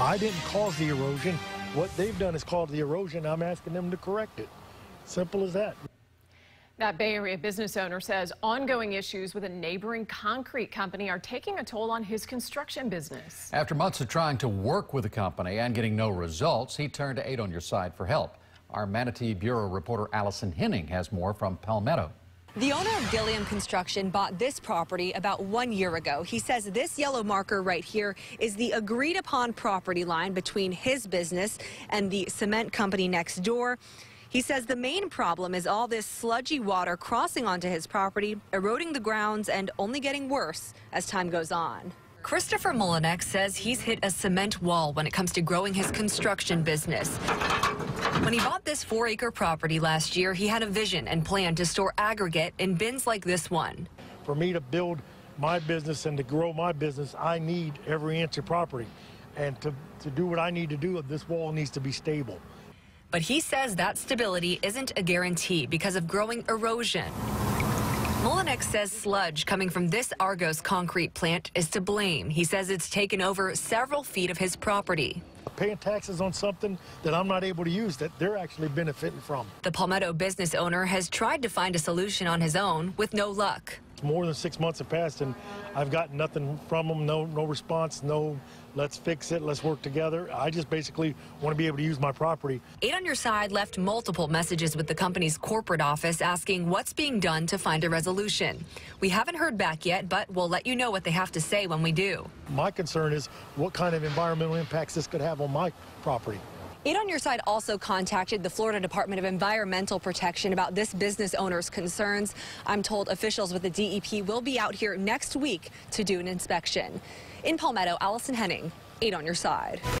I didn't cause the erosion. What they've done is caused the erosion. I'm asking them to correct it. Simple as that. That Bay Area business owner says ongoing issues with a neighboring concrete company are taking a toll on his construction business. After months of trying to work with the company and getting no results, he turned to Eight on Your Side for help. Our Manatee Bureau reporter Allison Henning has more from Palmetto. The owner of Gilliam Construction bought this property about one year ago. He says this yellow marker right here is the agreed upon property line between his business and the cement company next door. He says the main problem is all this sludgy water crossing onto his property, eroding the grounds, and only getting worse as time goes on. Christopher Molinek says he's hit a cement wall when it comes to growing his construction business. When he bought this four acre property last year, he had a vision and plan to store aggregate in bins like this one. For me to build my business and to grow my business, I need every inch of property. And to, to do what I need to do, this wall needs to be stable. But he says that stability isn't a guarantee because of growing erosion. Molinek says sludge coming from this Argos concrete plant is to blame. He says it's taken over several feet of his property. Paying taxes on something that I'm not able to use that they're actually benefiting from. The Palmetto business owner has tried to find a solution on his own with no luck. More than six months have passed and I've gotten nothing from them, no, no response, no let's fix it, let's work together. I just basically want to be able to use my property. Eight on Your Side left multiple messages with the company's corporate office asking what's being done to find a resolution. We haven't heard back yet, but we'll let you know what they have to say when we do. My concern is what kind of environmental impacts this could have on my property. Eight on Your Side also contacted the Florida Department of Environmental Protection about this business owner's concerns. I'm told officials with the DEP will be out here next week to do an inspection. In Palmetto, Allison Henning, Eight on Your Side.